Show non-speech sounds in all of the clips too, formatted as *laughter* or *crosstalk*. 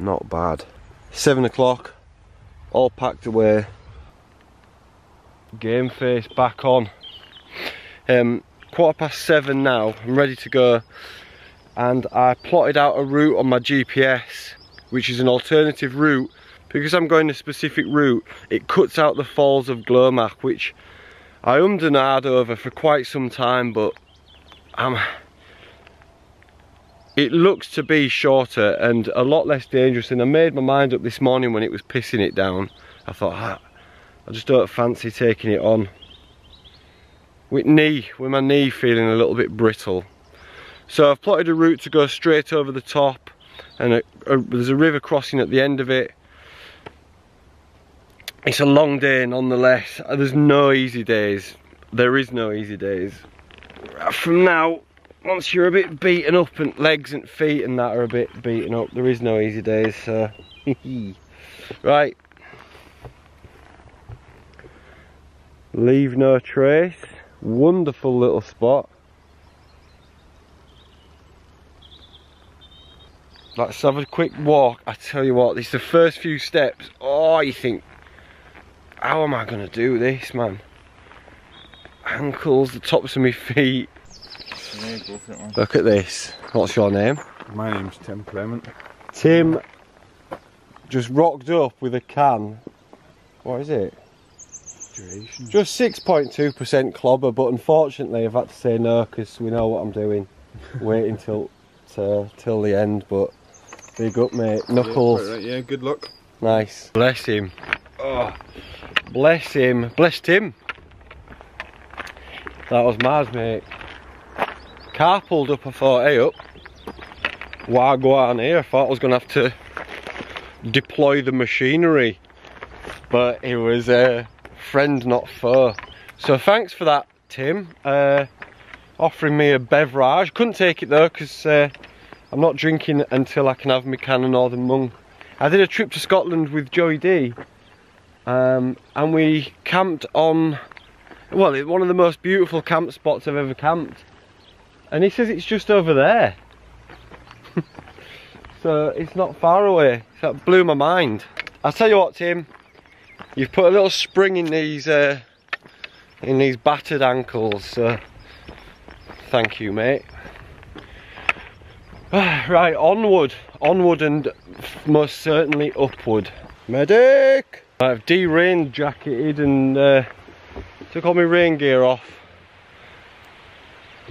not bad. Seven o'clock, all packed away. Game face back on. Um, quarter past seven now, I'm ready to go. And I plotted out a route on my GPS, which is an alternative route. Because I'm going a specific route, it cuts out the falls of Glomach, which I ummed and over for quite some time, but I'm, it looks to be shorter and a lot less dangerous and I made my mind up this morning when it was pissing it down. I thought ah, I just don't fancy taking it on. With knee with my knee feeling a little bit brittle. So I've plotted a route to go straight over the top and a, a, there's a river crossing at the end of it. It's a long day nonetheless. There's no easy days. There is no easy days. From now once you're a bit beaten up and legs and feet and that are a bit beaten up, there is no easy days, so *laughs* right. Leave no trace. Wonderful little spot. Let's have a quick walk. I tell you what, this is the first few steps. Oh, you think, how am I going to do this, man? Ankles, the tops of my *laughs* feet, Look at this. What's your name? My name's Tim Clement. Tim just rocked up with a can. What is it? Duration. Just 6.2% clobber, but unfortunately I've had to say no because we know what I'm doing. *laughs* Wait until to, till the end, but big up, mate. Knuckles. Yeah, right, yeah, good luck. Nice. Bless him. Oh, bless him. Bless Tim. That was mad, mate car pulled up, I thought, hey up, why go on here? I thought I was going to have to deploy the machinery. But it was a friend, not foe. So thanks for that, Tim. Uh, offering me a beverage. Couldn't take it though, because uh, I'm not drinking until I can have my can of Northern Monk. I did a trip to Scotland with Joey D. Um, and we camped on, well, one of the most beautiful camp spots I've ever camped and he says it's just over there. *laughs* So it's not far away. So that blew my mind. I'll tell you what Tim. You've put a little spring in these uh, in these battered ankles so thank you mate. *sighs* Right onward. Onward and most certainly upward. Medic! I've de-rain jacketed and uh, took all my rain gear off.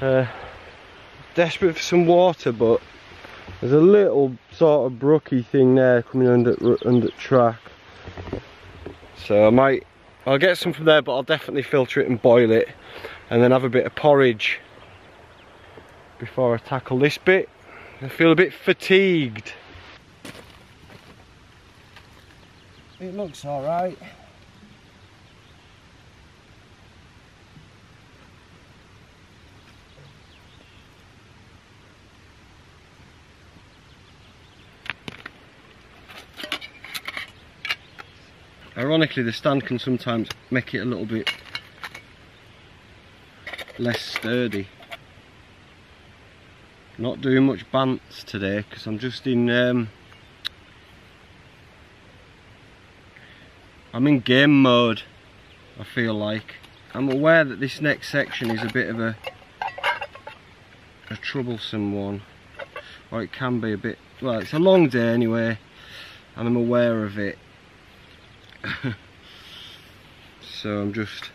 Uh, desperate for some water but there's a little sort of brooky thing there coming under under track. So I might I'll get some from there but I'll definitely filter it and boil it and then have a bit of porridge before I tackle this bit. I feel a bit fatigued. It looks alright Ironically the stand can sometimes make it a little bit less sturdy. Not doing much bants today because I'm just in um, I'm in game mode I feel like. I'm aware that this next section is a bit of a a troublesome one or it can be a bit well it's a long day anyway and I'm aware of it *laughs* so I'm just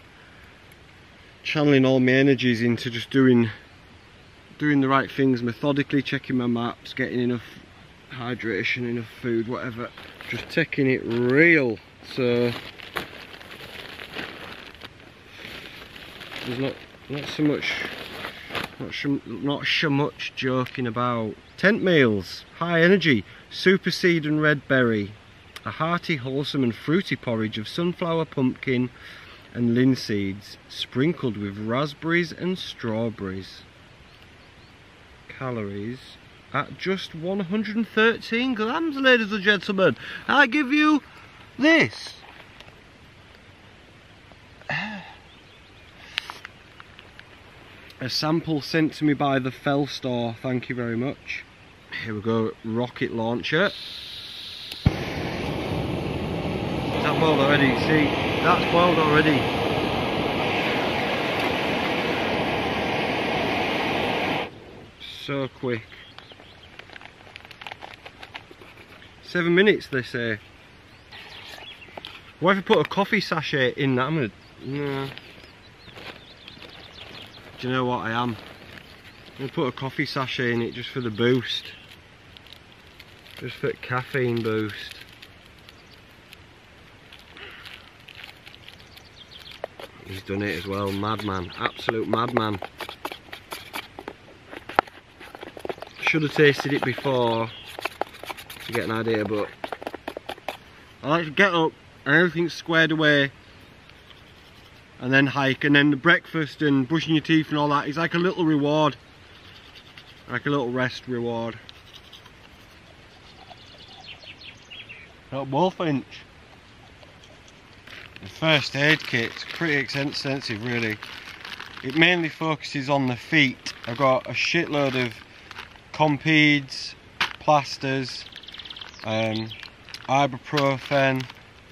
channeling all my energies into just doing doing the right things methodically checking my maps getting enough hydration enough food whatever. Just taking it real. So there's not not so much not so, not so much joking about. Tent meals high energy super seed and red berry a hearty, wholesome and fruity porridge of sunflower, pumpkin and linseeds, sprinkled with raspberries and strawberries. Calories at just 113 grams, ladies and gentlemen. I give you this. A sample sent to me by the Fell Store, thank you very much. Here we go, rocket launcher. That already. See, that's boiled already. So quick. Seven minutes, they say. What if I put a coffee sachet in that? I'm gonna. No. Do you know what I am? I'm gonna put a coffee sachet in it just for the boost. Just for caffeine boost. He's done it as well, madman, absolute madman. Should have tasted it before to get an idea, but I like to get up and everything's squared away and then hike and then the breakfast and brushing your teeth and all that is like a little reward. Like a little rest reward. Bullfinch the first aid kit's pretty extensive really it mainly focuses on the feet I've got a shitload of compeeds plasters um, ibuprofen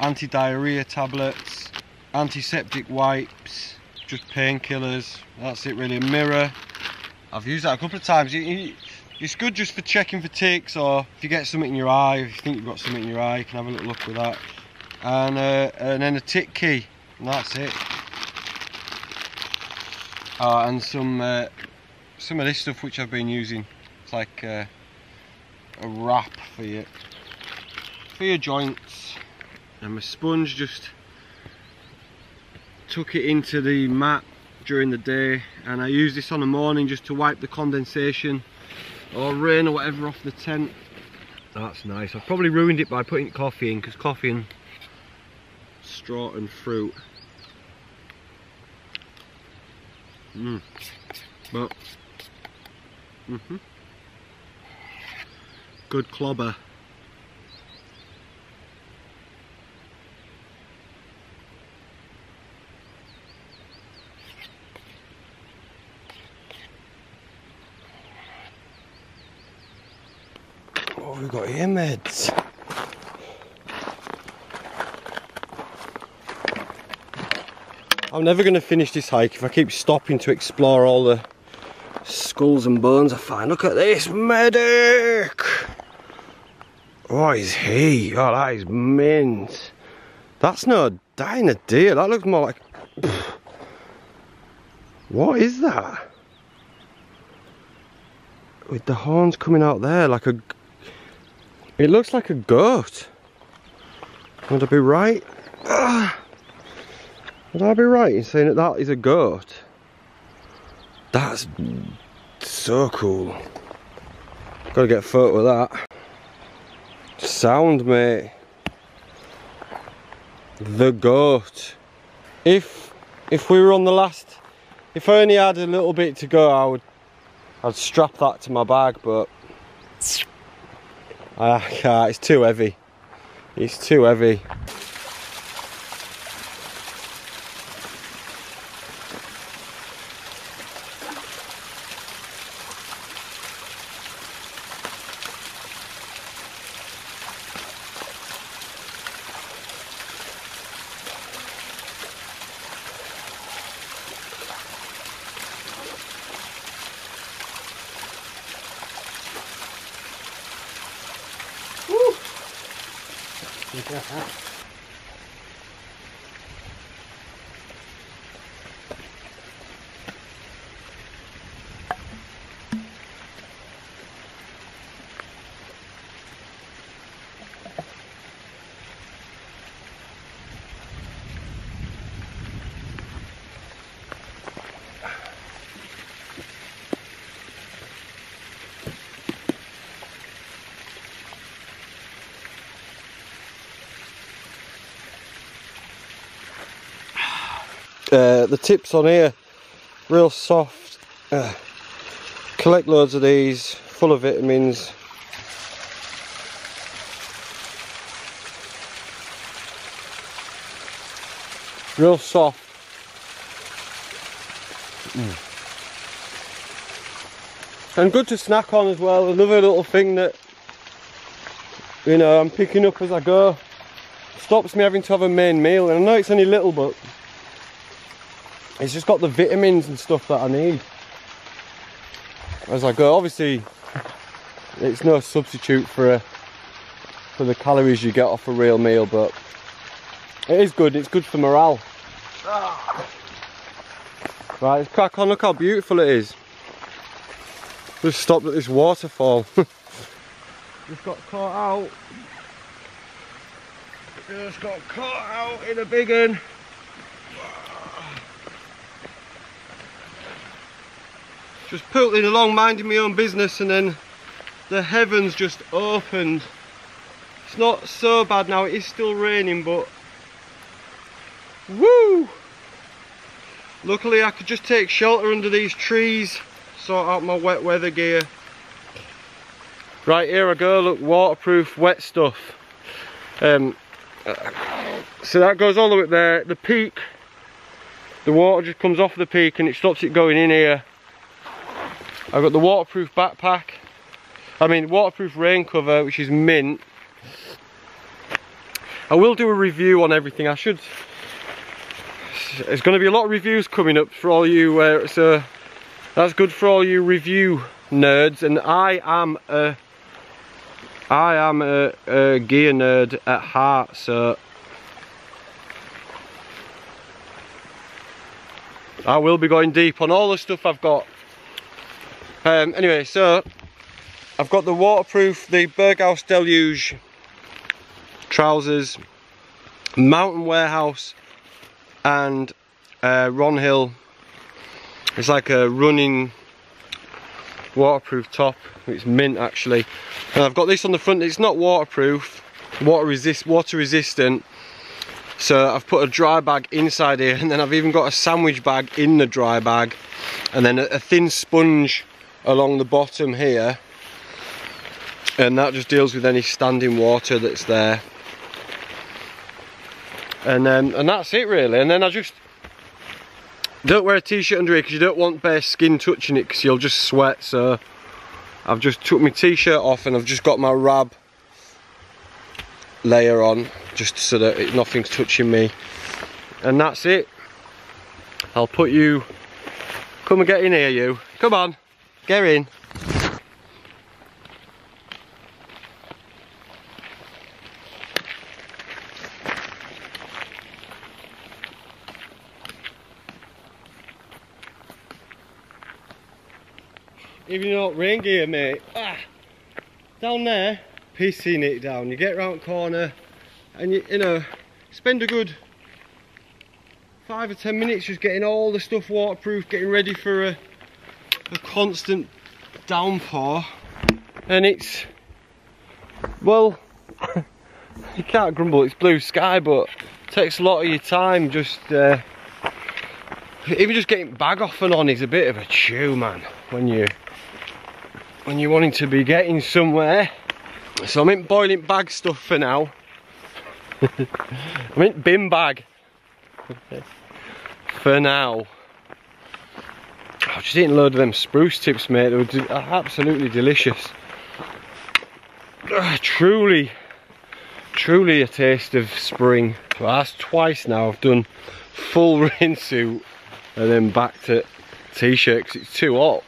anti-diarrhea tablets, antiseptic wipes, just painkillers. That's it really. A mirror. I've used that a couple of times. It's good just for checking for ticks or if you get something in your eye, if you think you've got something in your eye, you can have a little look with that. And, uh, and then a tick key, and that's it. Uh, and some uh, some of this stuff which I've been using. It's like uh, a wrap for your for your joints. And my sponge just took it into the mat during the day. And I use this on the morning just to wipe the condensation or rain or whatever off the tent. That's nice. I've probably ruined it by putting coffee in because coffee and straw and fruit mm. but mm -hmm. good clobber What have we got here, meds? I'm never going to finish this hike if I keep stopping to explore all the skulls and bones I find. Look at this, medic! Oh, what is he? Oh, that is mint. That's no dying a deer. That looks more like... What is that? With the horns coming out there like a it looks like a goat. Would I be right? Ah. Would I be right in saying that that is a goat? That's so cool. Gotta get a photo of that. Sound, mate. The goat. If if we were on the last, if I only had a little bit to go, I would, I'd strap that to my bag, but I can't, it's too heavy. It's too heavy. Yeah. Uh, the tips on here real soft uh, collect loads of these full of vitamins real soft mm. and good to snack on as well another little thing that you know I'm picking up as I go stops me having to have a main meal. And I know it's only little, but it's just got the vitamins and stuff that I need as I go. Obviously, it's no substitute for a, for the calories you get off a real meal, but it is good. It's good for morale. Right, let's crack on. Look how beautiful it is. Just stopped at this waterfall. *laughs* Just got caught out. Just got caught out in a big one. Just pulling along, minding my own business, and then the heavens just opened. It's not so bad now, it is still raining, but woo! Luckily I could just take shelter under these trees, sort out my wet weather gear. Right here I go, look, waterproof wet stuff. Um, so that goes all the way up there, the peak, the water just comes off the peak and it stops it going in here. I've got the waterproof backpack, I mean waterproof rain cover which is mint. I will do a review on everything, I should, there's going to be a lot of reviews coming up for all you, uh, so that's good for all you review nerds. And I am a I am a, a gear nerd at heart so I will be going deep on all the stuff I've got um, anyway so I've got the waterproof the Berghaus Deluge trousers Mountain Warehouse and uh, Ronhill. It's like a running waterproof top. It's mint actually. And I've got this on the front. It's not waterproof. Water resist water resistant. So I've put a dry bag inside here *laughs* and then I've even got a sandwich bag in the dry bag and then a, a thin sponge along the bottom here and that just deals with any standing water that's there. And then and that's it really. And then I just don't wear a t-shirt under here because you don't want bare skin touching it because you'll just sweat so I've just took my t-shirt off and I've just got my rab layer on just so that it, nothing's touching me. And that's it. I'll put you come and get in here you. Come on get in. Even though rain gear mate ah, down there pissing it down. You get round corner and you, you know spend a good five or ten minutes just getting all the stuff waterproof getting ready for a, a constant downpour and it's well *laughs* you can't grumble it's blue sky but takes a lot of your time just uh, even just getting bag off and on is a bit of a chew man when you when you're wanting to be getting somewhere. So I'm in boiling bag stuff for now. *laughs* I'm in bin bag. *laughs* for now. I've just eaten a load of them spruce tips, mate. They were absolutely delicious. Uh, truly, truly a taste of spring. So that's twice now. I've done full *laughs* rain suit and then back to t-shirt because it's too hot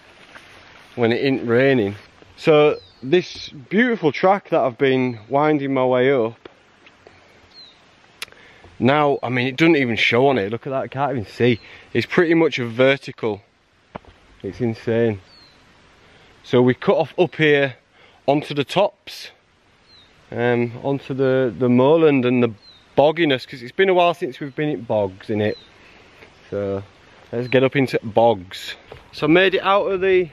when it ain't raining. So this beautiful track that I've been winding my way up, now, I mean, it doesn't even show on it. Look at that, I can't even see. It's pretty much a vertical. It's insane. So we cut off up here onto the tops, um, onto the, the moorland and the bogginess, because it's been a while since we've been in bogs in it. So let's get up into bogs. So I made it out of the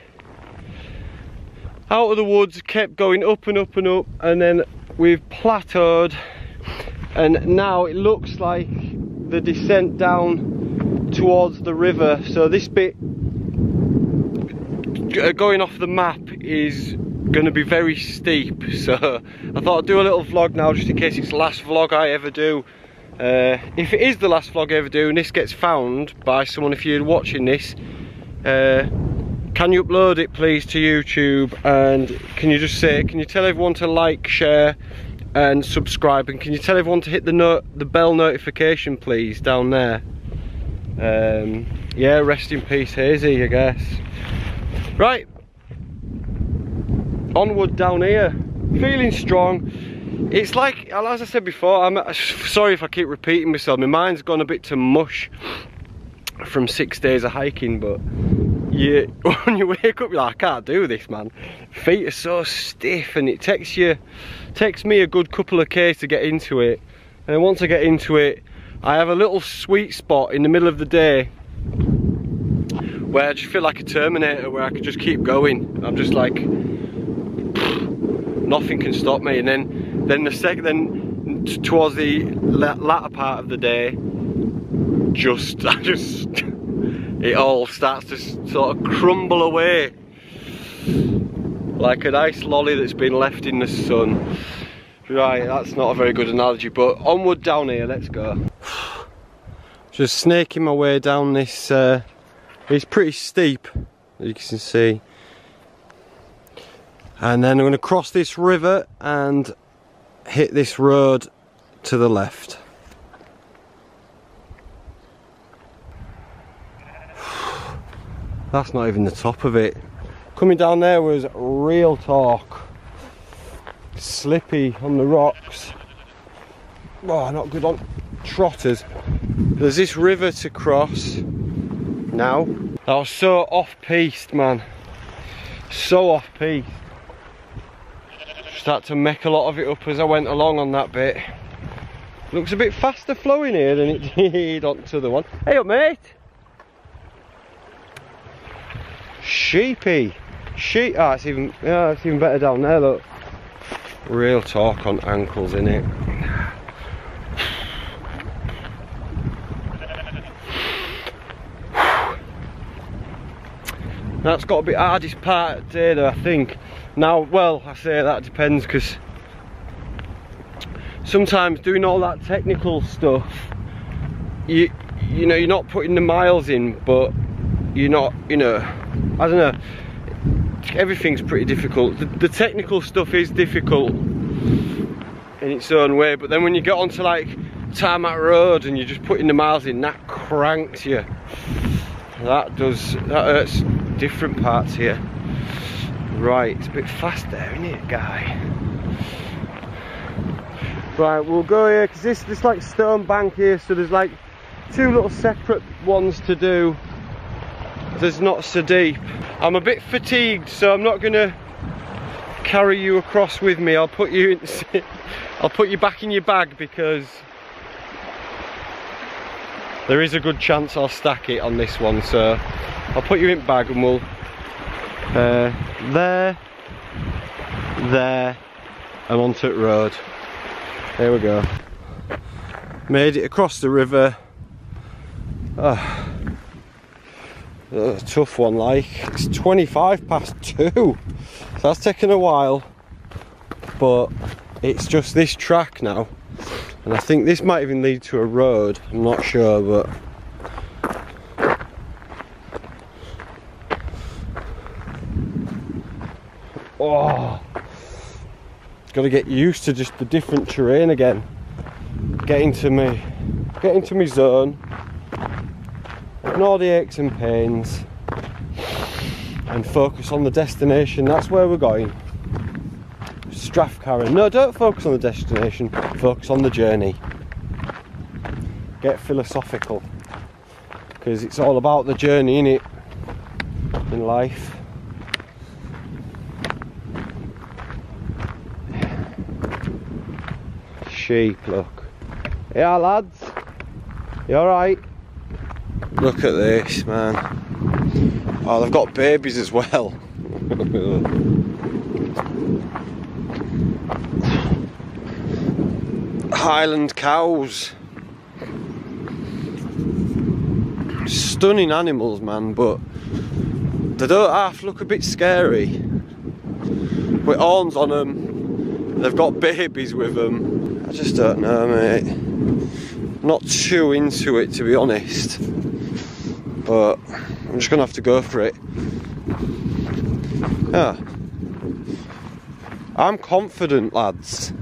out of the woods, kept going up and up and up, and then we've plateaued, and now it looks like the descent down towards the river. So this bit going off the map is going to be very steep *laughs* so I thought I'd do a little vlog now just in case it's the last vlog I ever do uh, if it is the last vlog I ever do and this gets found by someone if you're watching this uh, can you upload it please to YouTube and can you just say, can you tell everyone to like, share and subscribe. And can you tell everyone to hit the note, the bell notification, please, down there. Um, yeah, rest in peace, Hazy, I guess. Right, onward down here. Feeling strong. It's like, as I said before, I'm sorry if I keep repeating myself. My mind's gone a bit to mush from six days of hiking, but you *laughs* when you wake up, you're like, I can't do this, man. Feet are so stiff, and it takes you, takes me a good couple of k's to get into it. And once I get into it, I have a little sweet spot in the middle of the day where I just feel like a Terminator, where I could just keep going. I'm just like, *sniffs* nothing can stop me. And then, then the second, then towards the latter part of the day, just, *laughs* I just, it all starts to sort of crumble away. Like a nice lolly that's been left in the sun. Right, that's not a very good analogy, but onward down here, let's go. *sighs* Just snaking my way down this, uh, it's pretty steep, as you can see. And then I'm going to cross this river and hit this road to the left. *sighs* That's not even the top of it. Coming down there was real talk. Slippy on the rocks. Oh, not good on trotters. There's this river to cross now. I was so off-piste, man. So off-piste. Start to make a lot of it up as I went along on that bit. Looks a bit faster flowing here than it *laughs* did onto the one. Hey up, mate. Sheepy. Sheep. Ah, it's even. Yeah, it's even better down there. Look. Real talk on ankles in it. That's got to be the hardest part of the day though, I think. Now, well, I say that depends because sometimes doing all that technical stuff, you you know, you're not putting the miles in, but you're not, you know, I don't know, everything's pretty difficult. The, the technical stuff is difficult in its own way, but then when you get onto like tarmac road and you're just putting the miles in, that cranks you. That does, that hurts different parts here. Right, it's a bit fast there, isn't it, guy? Right, we'll go here, because this, this like stone bank here, so there's like two little separate ones to do. There's not so deep. I'm a bit fatigued, so I'm not gonna carry you across with me. I'll put you in, *laughs* I'll put you back in your bag because there is a good chance I'll stack it on this one, so I'll put you in bag and we'll uh, there, there, and onto the road. There we go. Made it across the river. Oh, tough one like. It's 25 past two. So that's taken a while. But it's just this track now. And I think this might even lead to a road. I'm not sure, but Oh, got to get used to just the different terrain again. Getting to me, getting to my zone. Ignore the aches and pains, and focus on the destination. That's where we're going. Strathcarron. No, don't focus on the destination. Focus on the journey. Get philosophical, because it's all about the journey, in it, in life. Sheep, look. Yeah, lads? You alright? Look at this, man. Oh, they've got babies as well. *laughs* Highland cows. Stunning animals, man, but they don't half look a bit scary. With horns on them, they've got babies with them. I just don't know, mate. Not too into it, to be honest. But I'm just gonna have to go for it. Yeah. I'm confident, lads.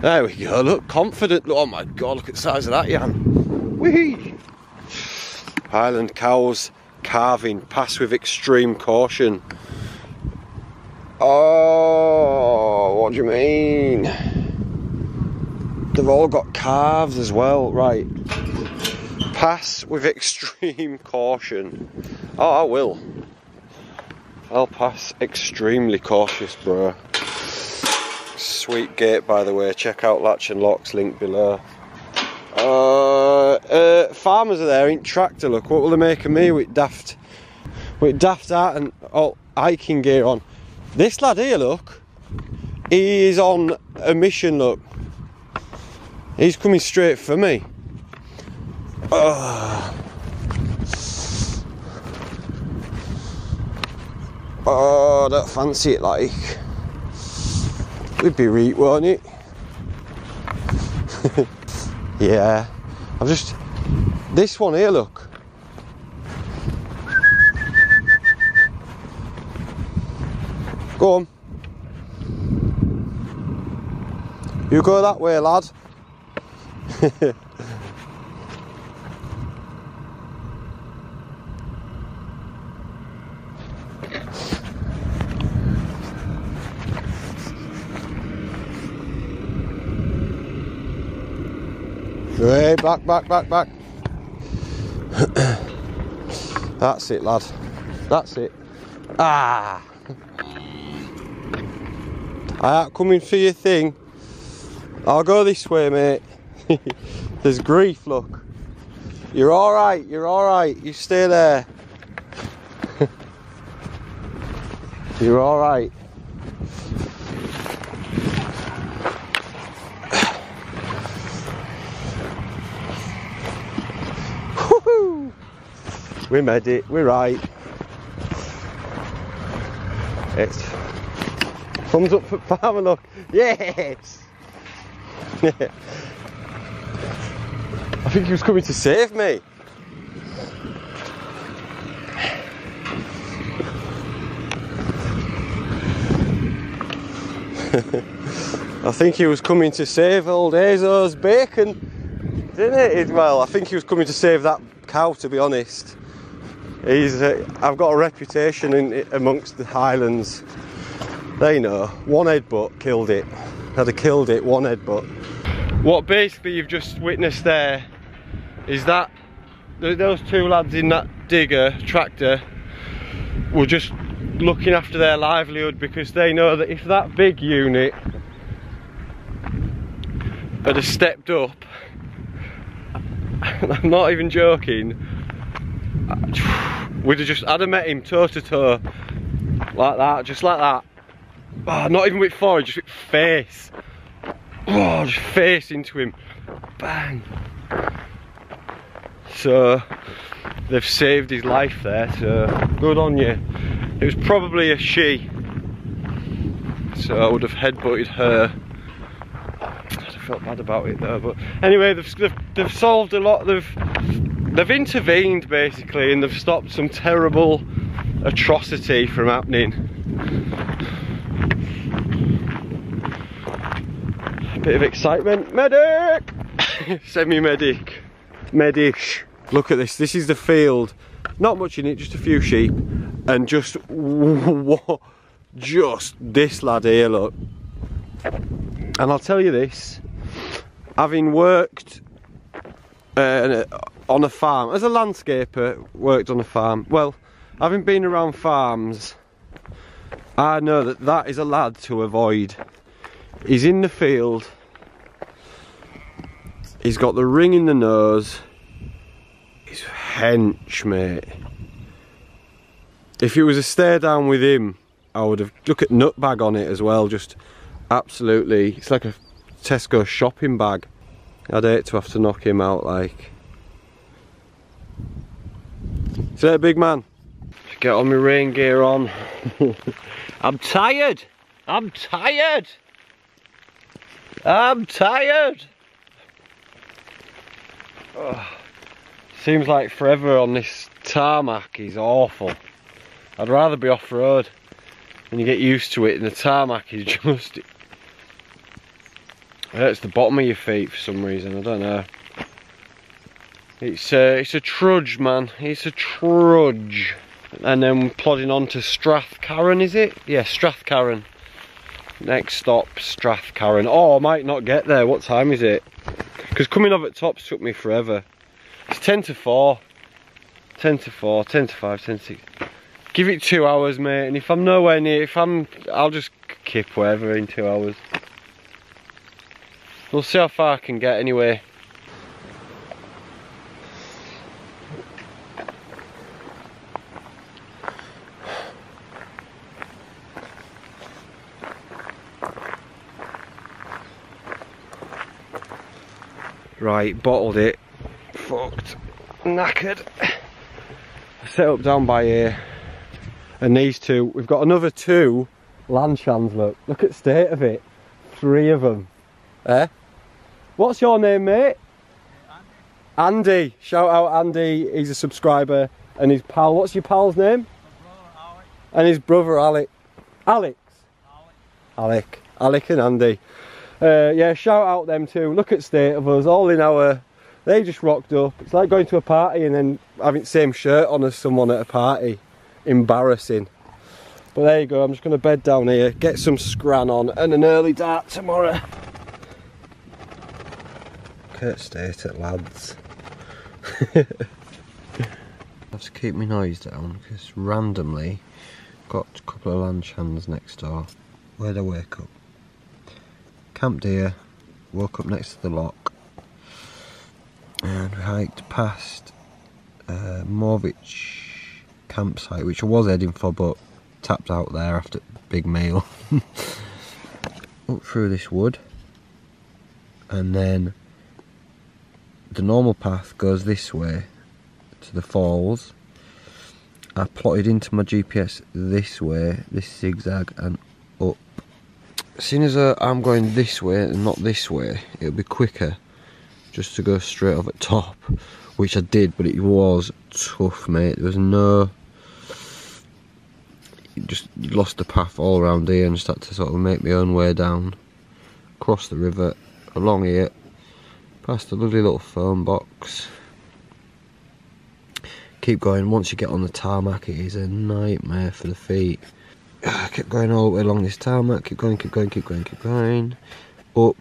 There we go, look, confident. Oh my god, look at the size of that yan. Whee! Highland cows calving, pass with extreme caution. Oh, what do you mean? They've all got calves as well, right. Pass with extreme *laughs* caution. Oh, I will. I'll pass extremely cautious, bro. Sweet gate, by the way. Check out Latch and Locks, link below. Uh, uh, farmers are there in tractor. Look, what will they make of me with daft, with daft art and all hiking gear on? This lad here, look, he is on a mission. Look, he's coming straight for me. Oh, oh I don't fancy it like. We'd be reet, won't it? *laughs* yeah. I've just this one here look. Go on. You go that way, lad. *laughs* Hey, back, back, back, back. *coughs* That's it, lad. That's it. Ah! Ain't coming for your thing. I'll go this way, mate. *laughs* There's grief, look. You're alright, you're alright. You stay there. *laughs* you're alright. *laughs* We made it, we're right. It's thumbs up for *laughs* farmer. Yes! I think he was coming to save me. *laughs* I think he was coming to save old Azo's bacon, didn't it? Well, I think he was coming to save that cow, to be honest. He's, uh, I've got a reputation in amongst the Highlands. They know. One headbutt killed it. Had a killed it, one headbutt. What basically you've just witnessed there is that those two lads in that digger tractor were just looking after their livelihood because they know that if that big unit had have stepped up, *laughs* I'm not even joking, we'd have just, I'd have met him toe to toe, like that, just like that. Oh, not even with forehead, just with face. Oh, just face into him. Bang. So, they've saved his life there, so good on you. It was probably a she. So I would have headbutted her. I'd have felt bad about it though, but anyway, they've, they've, they've solved a lot. They've they've intervened basically, and they've stopped some terrible atrocity from happening. Bit of excitement. Medic! *laughs* Semi-medic. Medish. Look at this. This is the field. Not much in it, just a few sheep. And just, *laughs* just this lad here, look. And I'll tell you this, having worked uh, on a farm, as a landscaper, worked on a farm, well, having been around farms, I know that that is a lad to avoid. He's in the field, he's got the ring in the nose, he's hench, mate. If it was a stare down with him, I would have, look at nutbag on it as well, just absolutely, it's like a Tesco shopping bag. I'd hate to have to knock him out like. Say big man. Get all my rain gear on. *laughs* I'm tired. I'm tired. I'm tired. Oh, seems like forever on this tarmac is awful. I'd rather be off road and you get used to it and the tarmac is *laughs* just It hurts the bottom of your feet for some reason. I don't know. It's a, it's a trudge, man. It's a trudge. And then plodding on to Strathcarron, is it? Yeah, Strathcarron. Next stop, Strathcarron. Oh, I might not get there. What time is it? Because coming up at tops took me forever. It's 10 to 4. 10 to 4, 10 to 5, 10 to 6. Give it two hours, mate. And if I'm nowhere near, if I'm, I'll just kip wherever in two hours. We'll see how far I can get anyway. Right, bottled it. Fucked. Knackered. Set up down by here. And these two, we've got another two Lanchans, look. Look at the state of it. Three of them. Eh? What's your name, mate? Andy. Andy. Shout out Andy. He's a subscriber. And his pal, what's your pal's name? And his brother Alec. Alex? Alec. Alec and Andy. Uh, yeah, shout out them two. Look at state of us, all in our. They just rocked up. It's like going to a party and then having the same shirt on as someone at a party. Embarrassing. But there you go. I'm just going to bed down here, get some scran on, and an early dart tomorrow. Kurt state at lads. I *laughs* have to keep my noise down because randomly got a couple of lunch hands next door. Where'd I wake up? Camp here, woke up next to the loch and we hiked past uh, Morvich campsite which I was heading for but tapped out there after big meal. *laughs* up through this wood and then the normal path goes this way to the falls. I plotted into my GPS this way, this zigzag and soon as uh, I'm going this way and not this way, it'll be quicker just to go straight off at top, which I did, but it was tough, mate. There was no, you just lost the path all around here and just had to sort of make my own way down, across the river, along here, past a lovely little phone box. Keep going. Once you get on the tarmac, it is a nightmare for the feet. I kept going all the way along this tarmac, keep going, keep going, keep going, keep going, up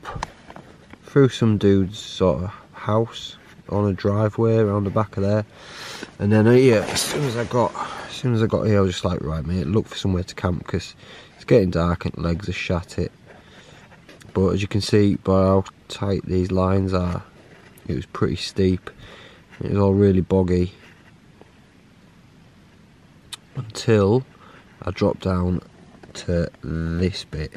through some dude's sort of house on a driveway around the back of there, and then uh, yeah, as soon as I got, as soon as I got here, I was just like, right, mate, look for somewhere to camp because it's getting dark and legs are shattered. But as you can see by how tight these lines are, it was pretty steep. It was all really boggy until I drop down to this bit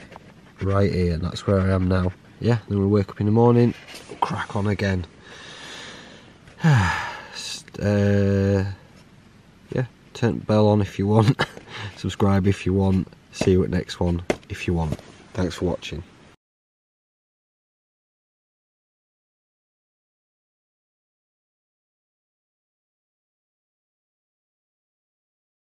right here and that's where I am now. Yeah then we'll wake up in the morning crack on again. *sighs* Uh, yeah turn the bell on if you want *laughs* subscribe if you want see you at next one if you want. Thanks for watching